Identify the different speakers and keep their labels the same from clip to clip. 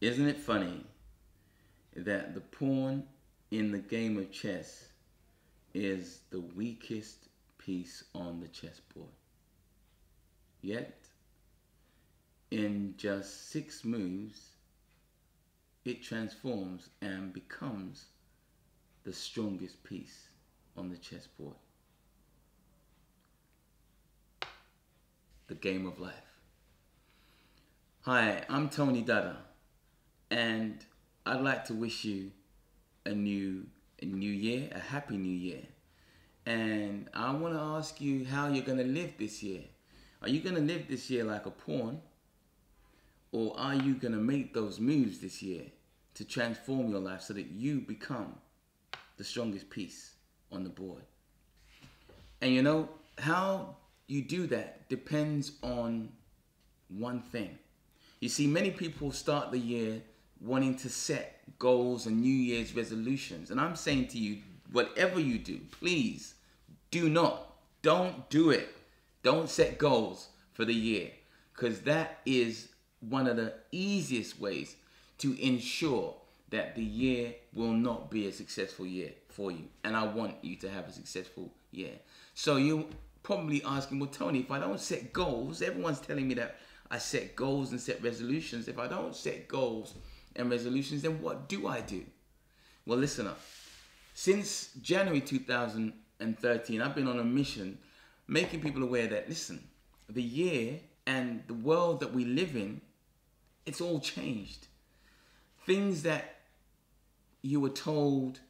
Speaker 1: Isn't it funny that the pawn in the game of chess is the weakest piece on the chessboard? Yet, in just six moves, it transforms and becomes the strongest piece on the chessboard. The game of life. Hi, I'm Tony Dada, and I'd like to wish you a new a new year, a happy new year. And I want to ask you how you're going to live this year. Are you going to live this year like a pawn? Or are you going to make those moves this year to transform your life so that you become the strongest piece on the board? And you know, how you do that depends on one thing. You see, many people start the year wanting to set goals and New Year's resolutions. And I'm saying to you, whatever you do, please do not, don't do it. Don't set goals for the year because that is one of the easiest ways to ensure that the year will not be a successful year for you. And I want you to have a successful year. So you're probably asking, well, Tony, if I don't set goals, everyone's telling me that I set goals and set resolutions. If I don't set goals and resolutions, then what do I do? Well, listen up. Since January 2013, I've been on a mission making people aware that, listen, the year and the world that we live in, it's all changed. Things that you were told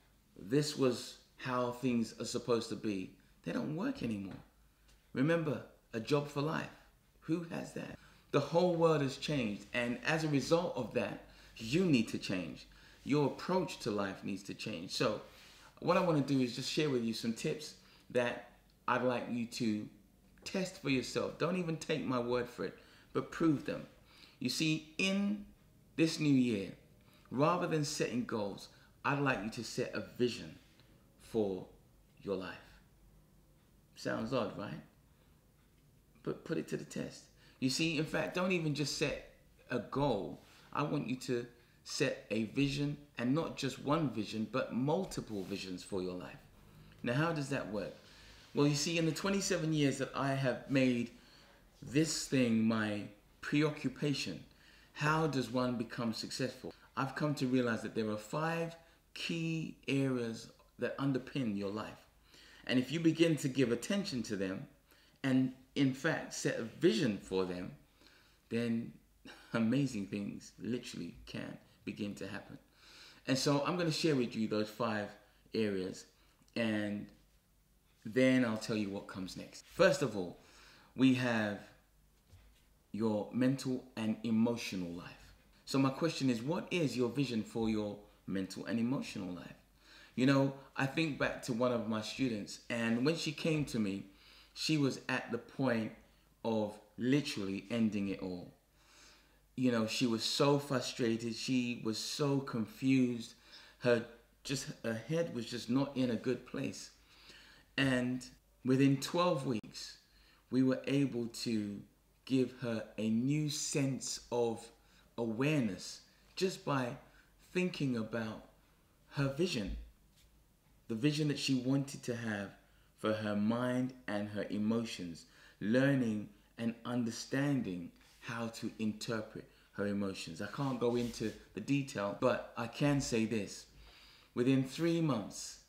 Speaker 1: this was how things are supposed to be, they don't work anymore. Remember, a job for life. Who has that? The whole world has changed, and as a result of that, you need to change. Your approach to life needs to change. So, what I want to do is just share with you some tips that I'd like you to test for yourself. Don't even take my word for it, but prove them. You see, in this new year, rather than setting goals, I'd like you to set a vision for your life. Sounds odd, right? But put it to the test. You see, in fact, don't even just set a goal. I want you to set a vision and not just one vision, but multiple visions for your life. Now, how does that work? Well, you see, in the 27 years that I have made this thing my preoccupation, how does one become successful? I've come to realize that there are five key areas that underpin your life. And if you begin to give attention to them and, in fact, set a vision for them, then amazing things literally can begin to happen. And so I'm going to share with you those five areas and then I'll tell you what comes next. First of all, we have your mental and emotional life. So my question is what is your vision for your mental and emotional life? You know, I think back to one of my students and when she came to me, she was at the point of literally ending it all you know, she was so frustrated. She was so confused. Her just her head was just not in a good place. And within 12 weeks, we were able to give her a new sense of awareness just by thinking about her vision. The vision that she wanted to have for her mind and her emotions, learning and understanding how to interpret her emotions. I can't go into the detail, but I can say this. Within three months,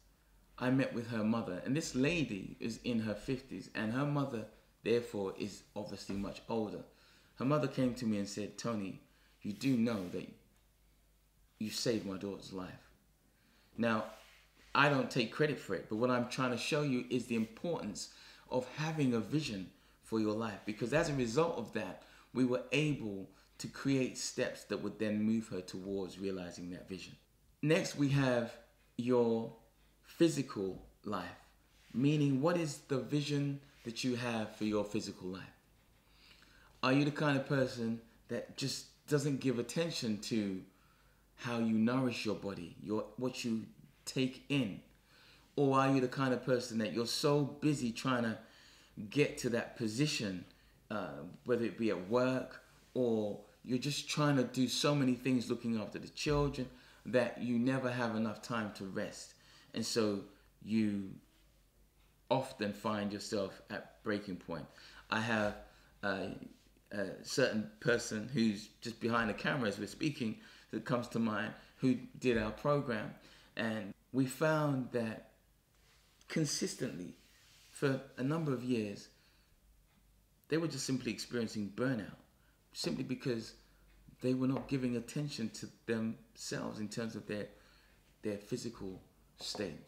Speaker 1: I met with her mother, and this lady is in her 50s, and her mother, therefore, is obviously much older. Her mother came to me and said, Tony, you do know that you saved my daughter's life. Now, I don't take credit for it, but what I'm trying to show you is the importance of having a vision for your life because as a result of that, we were able to create steps that would then move her towards realizing that vision. Next, we have your physical life, meaning what is the vision that you have for your physical life? Are you the kind of person that just doesn't give attention to how you nourish your body, your what you take in? Or are you the kind of person that you're so busy trying to get to that position, uh, whether it be at work or you're just trying to do so many things looking after the children that you never have enough time to rest. And so you often find yourself at breaking point. I have a, a certain person who's just behind the camera as we're speaking that comes to mind who did our program. And we found that consistently for a number of years, they were just simply experiencing burnout simply because they were not giving attention to themselves in terms of their their physical state.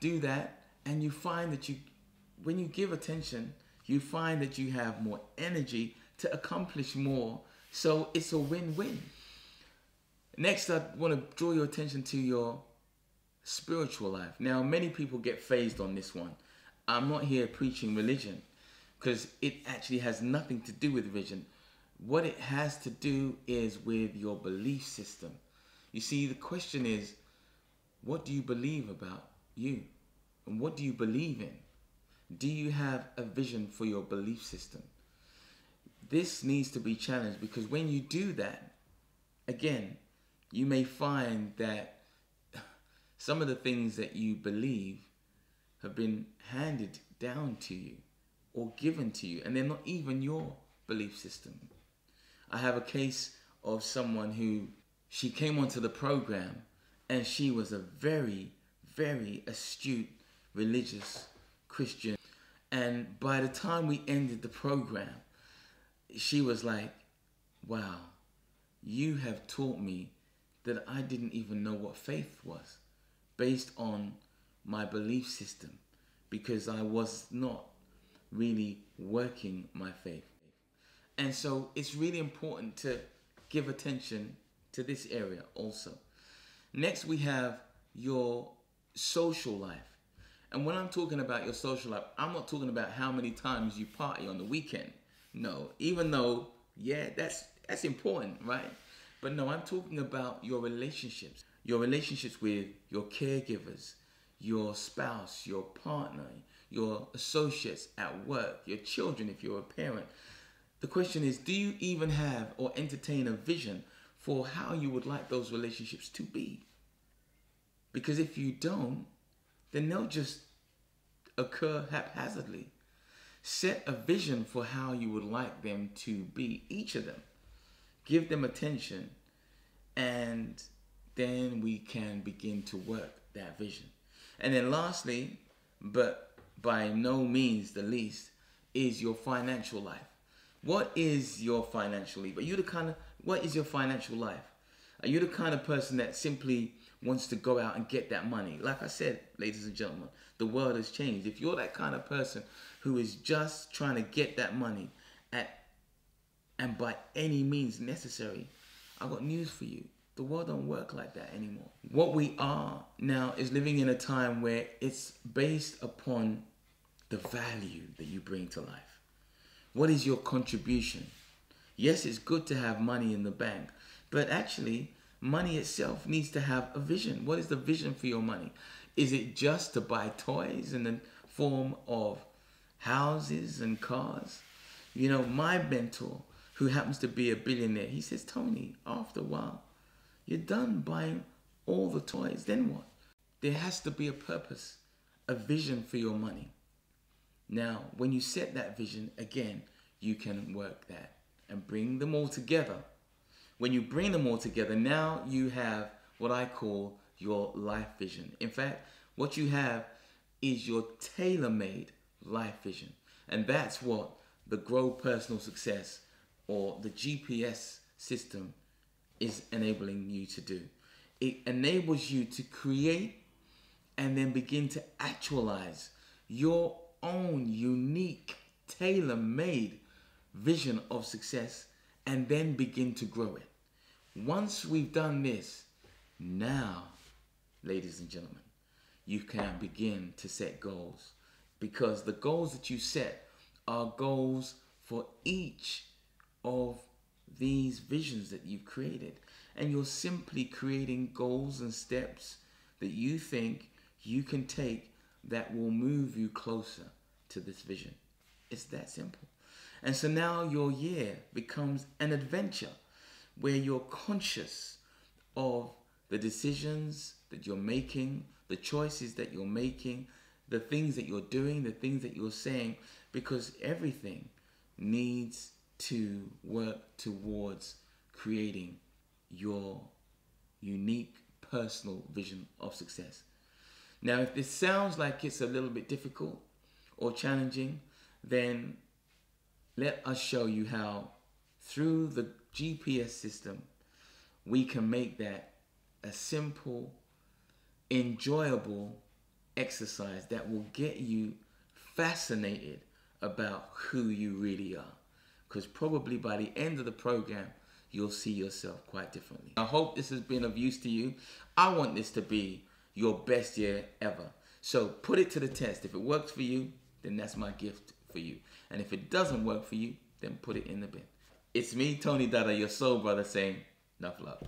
Speaker 1: Do that and you find that you when you give attention, you find that you have more energy to accomplish more. So it's a win-win. Next, I want to draw your attention to your spiritual life. Now, many people get fazed on this one. I'm not here preaching religion because it actually has nothing to do with vision. What it has to do is with your belief system. You see, the question is, what do you believe about you? And what do you believe in? Do you have a vision for your belief system? This needs to be challenged because when you do that, again, you may find that some of the things that you believe have been handed down to you or given to you, and they're not even your belief system. I have a case of someone who she came onto the program and she was a very, very astute religious Christian. And by the time we ended the program, she was like, Wow, you have taught me that I didn't even know what faith was based on my belief system because I was not really working my faith. And so it's really important to give attention to this area also. Next, we have your social life. And when I'm talking about your social life, I'm not talking about how many times you party on the weekend. No, even though, yeah, that's that's important, right? But no, I'm talking about your relationships. Your relationships with your caregivers, your spouse, your partner, your associates at work, your children if you're a parent. The question is, do you even have or entertain a vision for how you would like those relationships to be? Because if you don't, then they'll just occur haphazardly. Set a vision for how you would like them to be, each of them. Give them attention, and then we can begin to work that vision. And then, lastly, but by no means the least, is your financial life. What is your financial life? Are you the kind of what is your financial life? Are you the kind of person that simply wants to go out and get that money? Like I said, ladies and gentlemen, the world has changed. If you're that kind of person who is just trying to get that money at and by any means necessary, I've got news for you. The world don't work like that anymore. What we are now is living in a time where it's based upon the value that you bring to life. What is your contribution? Yes, it's good to have money in the bank, but actually, money itself needs to have a vision. What is the vision for your money? Is it just to buy toys in the form of houses and cars? You know, my mentor, who happens to be a billionaire, he says, Tony, after a while, you're done buying all the toys. Then what? There has to be a purpose, a vision for your money. Now, when you set that vision, again, you can work that and bring them all together. When you bring them all together, now you have what I call your life vision. In fact, what you have is your tailor made life vision. And that's what the Grow Personal Success or the GPS system is enabling you to do. It enables you to create and then begin to actualize your own unique, tailor made vision of success and then begin to grow it. Once we've done this, now, ladies and gentlemen, you can begin to set goals because the goals that you set are goals for each of these visions that you've created. And you're simply creating goals and steps that you think you can take that will move you closer to this vision. It's that simple. And so now your year becomes an adventure. where you're conscious of the decisions that you're making, the choices that you're making, the things that you're doing, the things that you're saying, because everything needs to work towards creating your unique personal vision of success. Now, if this sounds like it's a little bit difficult or challenging, then let us show you how through the GPS system we can make that a simple, enjoyable exercise that will get you fascinated about who you really are. Because probably by the end of the program, you'll see yourself quite differently. I hope this has been of use to you. I want this to be your best year ever. So put it to the test. If it works for you, then that's my gift for you. And if it doesn't work for you, then put it in the bin. It's me, Tony Dada, your soul brother, saying enough love.